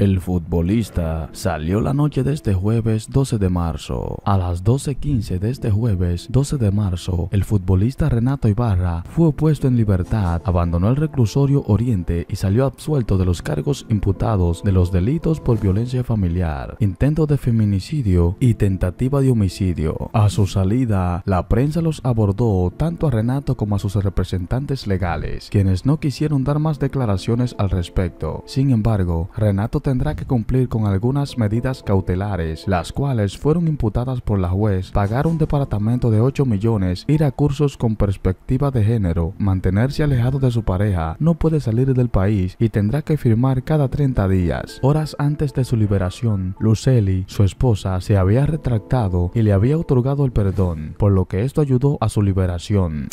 El futbolista salió la noche de este jueves 12 de marzo. A las 12.15 de este jueves 12 de marzo, el futbolista Renato Ibarra fue puesto en libertad, abandonó el reclusorio Oriente y salió absuelto de los cargos imputados de los delitos por violencia familiar, intento de feminicidio y tentativa de homicidio. A su salida, la prensa los abordó tanto a Renato como a sus representantes legales, quienes no quisieron dar más declaraciones al respecto. Sin embargo, Renato tendrá que cumplir con algunas medidas cautelares, las cuales fueron imputadas por la juez, pagar un departamento de 8 millones, ir a cursos con perspectiva de género, mantenerse alejado de su pareja, no puede salir del país y tendrá que firmar cada 30 días. Horas antes de su liberación, Luceli, su esposa, se había retractado y le había otorgado el perdón, por lo que esto ayudó a su liberación.